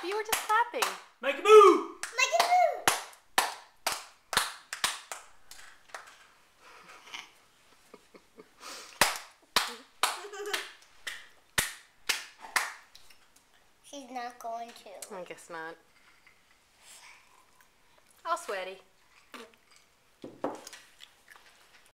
clap. You were just clapping. Make a move! Make a move. She's not going to. I guess not. All sweaty.